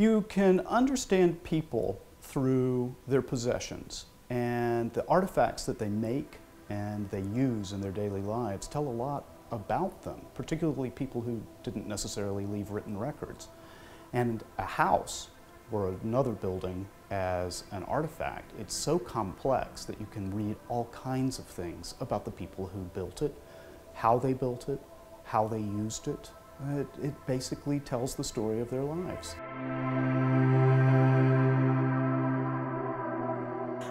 You can understand people through their possessions and the artifacts that they make and they use in their daily lives tell a lot about them, particularly people who didn't necessarily leave written records. And a house or another building as an artifact, it's so complex that you can read all kinds of things about the people who built it, how they built it, how they used it. It, it basically tells the story of their lives.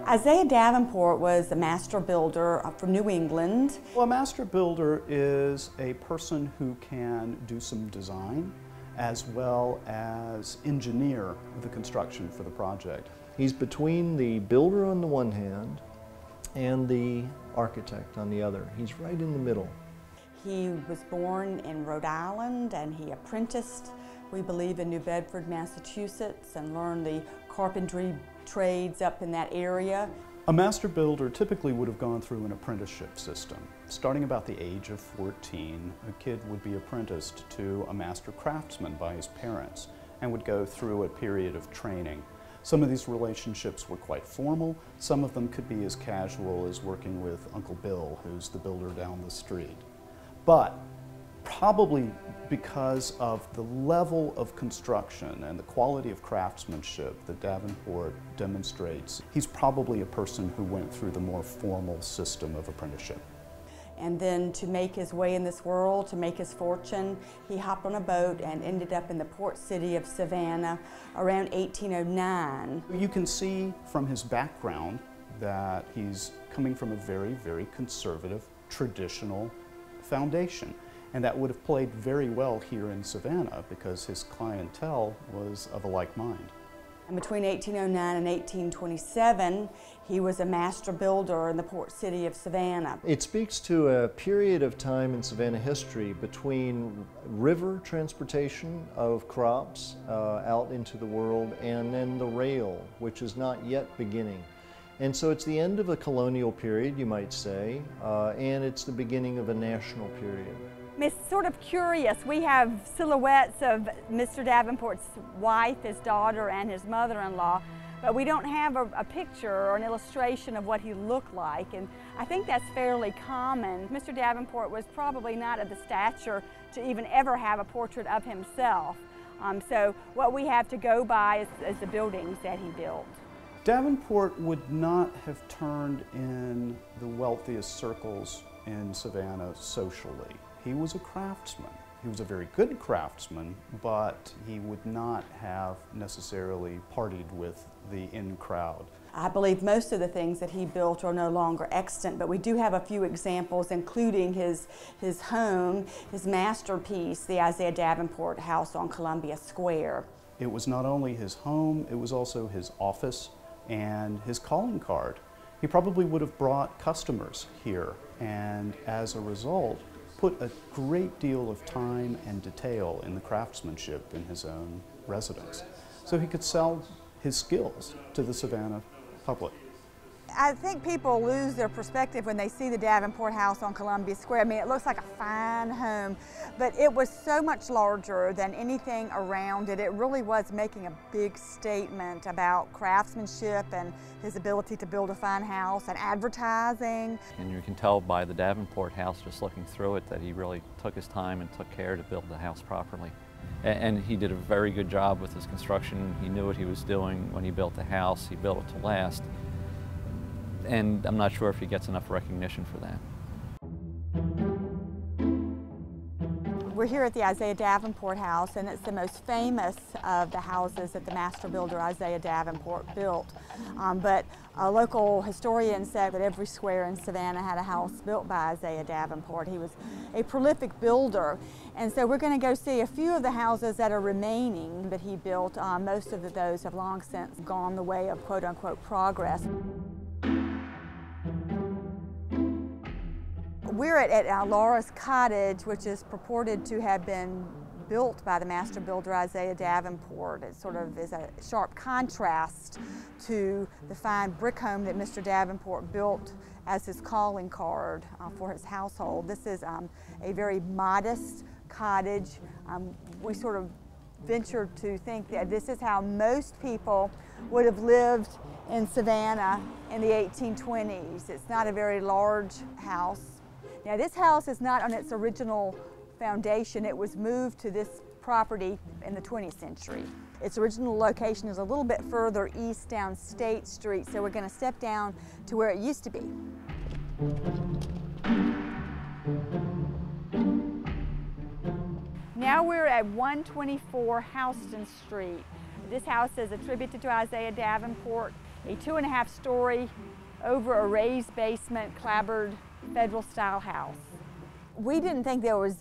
Isaiah Davenport was a master builder from New England. Well, a master builder is a person who can do some design as well as engineer the construction for the project. He's between the builder on the one hand and the architect on the other. He's right in the middle. He was born in Rhode Island and he apprenticed, we believe, in New Bedford, Massachusetts and learned the carpentry trades up in that area. A master builder typically would have gone through an apprenticeship system. Starting about the age of 14, a kid would be apprenticed to a master craftsman by his parents and would go through a period of training. Some of these relationships were quite formal, some of them could be as casual as working with Uncle Bill, who's the builder down the street. But probably because of the level of construction and the quality of craftsmanship that Davenport demonstrates, he's probably a person who went through the more formal system of apprenticeship. And then to make his way in this world, to make his fortune, he hopped on a boat and ended up in the port city of Savannah around 1809. You can see from his background that he's coming from a very, very conservative, traditional foundation. And that would have played very well here in Savannah because his clientele was of a like mind. And between 1809 and 1827, he was a master builder in the port city of Savannah. It speaks to a period of time in Savannah history between river transportation of crops uh, out into the world and then the rail, which is not yet beginning. And so it's the end of a colonial period, you might say, uh, and it's the beginning of a national period. It's sort of curious. We have silhouettes of Mr. Davenport's wife, his daughter, and his mother-in-law, but we don't have a, a, picture or an illustration of what he looked like, and I think that's fairly common. Mr. Davenport was probably not of the stature to even ever have a portrait of himself. Um, so what we have to go by is, is the buildings that he built. Davenport would not have turned in the wealthiest circles in Savannah socially. He was a craftsman. He was a very good craftsman, but he would not have necessarily partied with the in crowd. I believe most of the things that he built are no longer extant, but we do have a few examples, including his, his home, his masterpiece, the Isaiah Davenport House on Columbia Square. It was not only his home, it was also his office and his calling card. He probably would have brought customers here, and as a result, put a great deal of time and detail in the craftsmanship in his own residence. So he could sell his skills to the Savannah public. I think people lose their perspective when they see the Davenport house on Columbia Square. I mean, it looks like a fine home, but it was so much larger than anything around it. It really was making a big statement about craftsmanship and his ability to build a fine house and advertising. And you can tell by the Davenport house, just looking through it, that he really took his time and took care to build the house properly. And he did a very good job with his construction. He knew what he was doing when he built the house. He built it to last and I'm not sure if he gets enough recognition for that. We're here at the Isaiah Davenport House, and it's the most famous of the houses that the master builder Isaiah Davenport built. Um, but a local historian said that every square in Savannah had a house built by Isaiah Davenport. He was a prolific builder. And so we're going to go see a few of the houses that are remaining that he built. Um, most of those have long since gone the way of quote unquote progress. We're at, at Laura's Cottage, which is purported to have been built by the master builder Isaiah Davenport. It sort of is a sharp contrast to the fine brick home that Mr. Davenport built as his calling card uh, for his household. This is um, a very modest cottage. Um, we sort of venture to think that this is how most people would have lived in Savannah in the 1820s. It's not a very large house. Now this house is not on its original foundation. It was moved to this property in the 20th century. Its original location is a little bit further east down State Street, so we're going to step down to where it used to be. Now we're at 124 Houston Street. This house is attributed to Isaiah Davenport, a two and a half story over a raised basement clapboard federal style house. We didn't think there was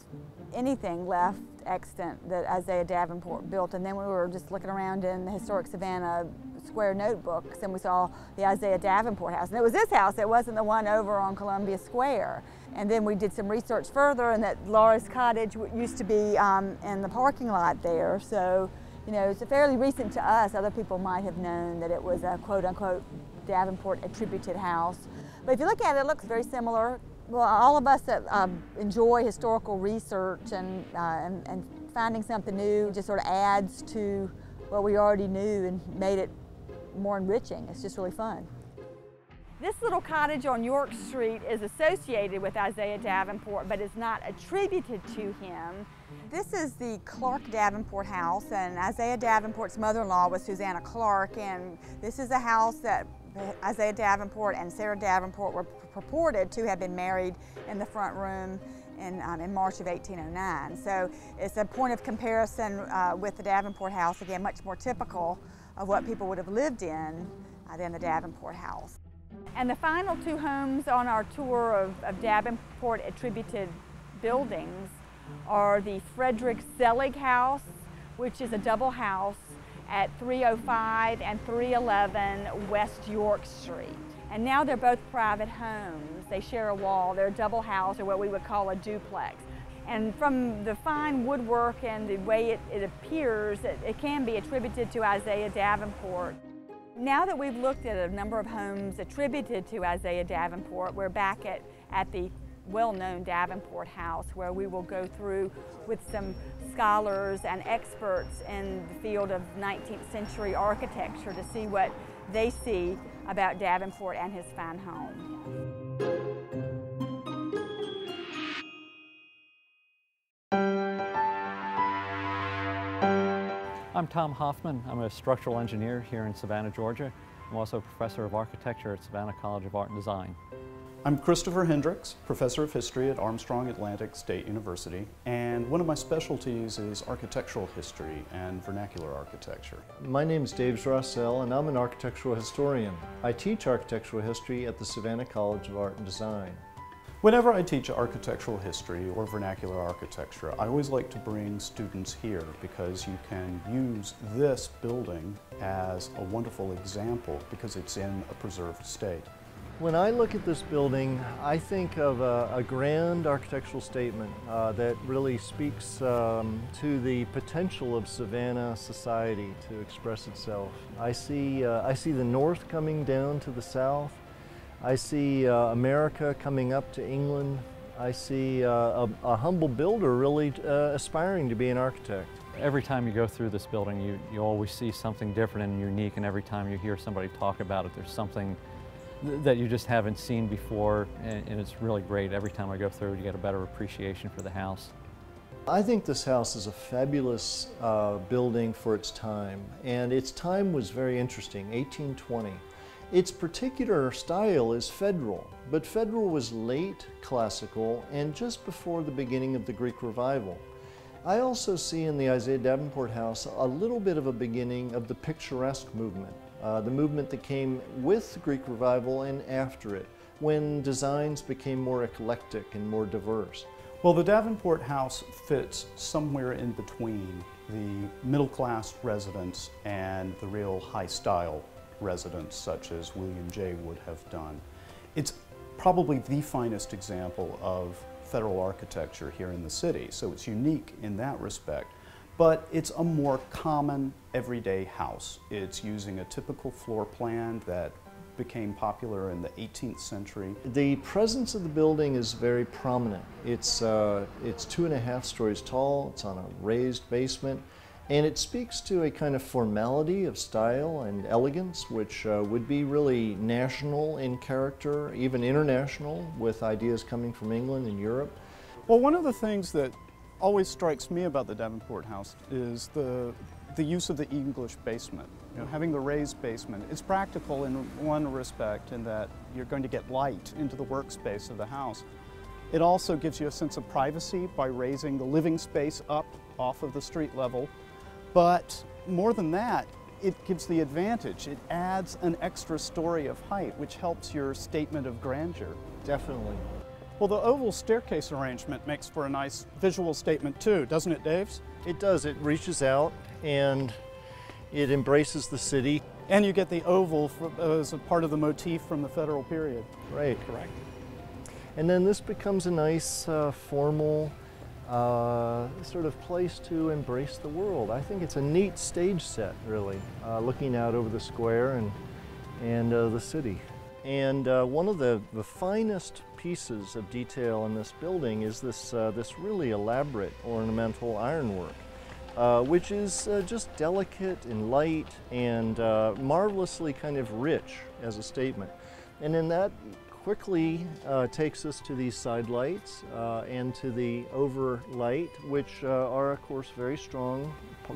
anything left extant that Isaiah Davenport built and then we were just looking around in the historic Savannah Square notebooks and we saw the Isaiah Davenport house. And it was this house, it wasn't the one over on Columbia Square. And then we did some research further and that Laura's Cottage used to be um, in the parking lot there. So, you know, it's fairly recent to us. Other people might have known that it was a quote unquote Davenport attributed house. But if you look at it, it looks very similar. Well, all of us that um, enjoy historical research and, uh, and, and finding something new just sort of adds to what we already knew and made it more enriching. It's just really fun. This little cottage on York Street is associated with Isaiah Davenport, but is not attributed to him. This is the Clark Davenport house, and Isaiah Davenport's mother-in-law was Susanna Clark, and this is a house that Isaiah Davenport and Sarah Davenport were purported to have been married in the front room in, um, in March of 1809. So it's a point of comparison uh, with the Davenport house, again, much more typical of what people would have lived in uh, than the Davenport house. And the final two homes on our tour of, of Davenport attributed buildings are the Frederick Zelig House, which is a double house at 305 and 311 West York Street. And now they're both private homes. They share a wall. They're a double house or what we would call a duplex. And from the fine woodwork and the way it, it appears, it, it can be attributed to Isaiah Davenport. Now that we've looked at a number of homes attributed to Isaiah Davenport, we're back at, at the well-known Davenport House where we will go through with some scholars and experts in the field of 19th century architecture to see what they see about Davenport and his fine home. I'm Tom Hoffman. I'm a structural engineer here in Savannah, Georgia. I'm also a professor of architecture at Savannah College of Art and Design. I'm Christopher Hendricks, professor of history at Armstrong Atlantic State University, and one of my specialties is architectural history and vernacular architecture. My name is Daves Rossell, and I'm an architectural historian. I teach architectural history at the Savannah College of Art and Design. Whenever I teach architectural history or vernacular architecture, I always like to bring students here because you can use this building as a wonderful example because it's in a preserved state. When I look at this building, I think of a, a grand architectural statement uh, that really speaks um, to the potential of Savannah society to express itself. I see, uh, I see the north coming down to the south, I see uh, America coming up to England. I see uh, a, a, humble builder really uh, aspiring to be an architect. Every time you go through this building, you, you always see something different and unique, and every time you hear somebody talk about it, there's something th that you just haven't seen before, and, it's really great. Every time I go through, it, you get a better appreciation for the house. I think this house is a fabulous uh, building for its time, and its time was very interesting, 1820. Its particular style is federal, but federal was late classical and just before the beginning of the Greek revival. I also see in the Isaiah Davenport house a little bit of a beginning of the picturesque movement, uh, the movement that came with the Greek revival and after it, when designs became more eclectic and more diverse. Well, the Davenport house fits somewhere in between the middle class residence and the real high style residents such as William Jay would have done. It's probably the finest example of federal architecture here in the city, so it's unique in that respect. But it's a more common everyday house. It's using a typical floor plan that became popular in the 18th century. The presence of the building is very prominent. It's, uh, it's two and a half stories tall, it's on a raised basement, And it speaks to a kind of formality of style and elegance, which uh, would be really national in character, even international, with ideas coming from England and Europe. Well, one of the things that always strikes me about the Davenport House is the, the use of the English basement. You know, having the raised basement, it's practical in one respect in that you're going to get light into the workspace of the house. It also gives you a sense of privacy by raising the living space up off of the street level but more than that, it gives the advantage. It adds an extra story of height, which helps your statement of grandeur. Definitely. Well, the oval staircase arrangement makes for a nice visual statement too, doesn't it, Daves? It does. It reaches out and it embraces the city. And you get the oval as a part of the motif from the federal period. Right. Correct. And then this becomes a nice uh, formal uh, sort of place to embrace the world. I think it's a neat stage set, really, uh, looking out over the square and, and uh, the city. And uh, one of the, the finest pieces of detail in this building is this, uh, this really elaborate ornamental ironwork. Uh, which is just delicate and light and marvelously kind of rich as a statement. And in that quickly uh, takes us to these side lights uh, and to the overlight, which uh, are, of course, very strong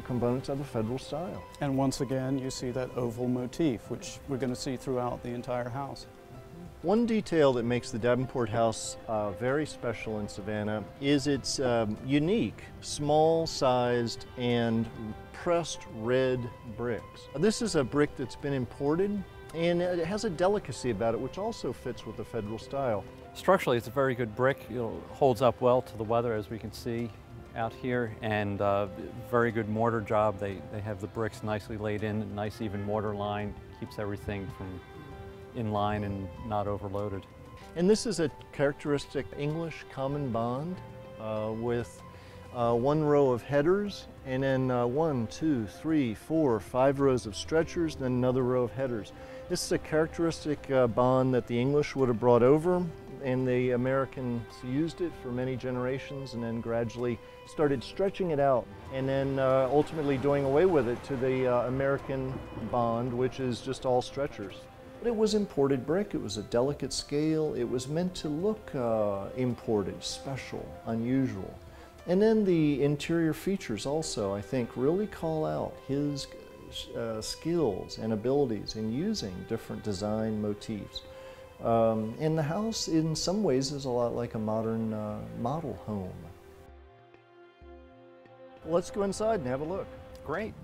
components of the federal style. And once again, you see that oval motif, which we're going to see throughout the entire house. One detail that makes the Davenport House uh, very special in Savannah is its um, unique, small-sized and pressed red bricks. This is a brick that's been imported and it has a delicacy about it which also fits with the federal style. Structurally it's a very good brick, it holds up well to the weather as we can see out here and uh, very good mortar job. They, they have the bricks nicely laid in, nice even mortar line, keeps everything from in line and not overloaded. And this is a characteristic English common bond uh, with uh, one row of headers and then uh, one, two, three, four, five rows of stretchers, then another row of headers. This is a characteristic uh, bond that the English would have brought over and the Americans used it for many generations and then gradually started stretching it out and then uh, ultimately doing away with it to the uh, American bond, which is just all stretchers. But it was imported brick, it was a delicate scale, it was meant to look uh, imported, special, unusual. And then the interior features also, I think, really call out his uh, skills and abilities in using different design motifs. Um, and the house, in some ways, is a lot like a modern uh, model home. Let's go inside and have a look. Great.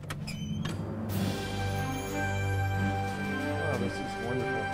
Oh, this is wonderful.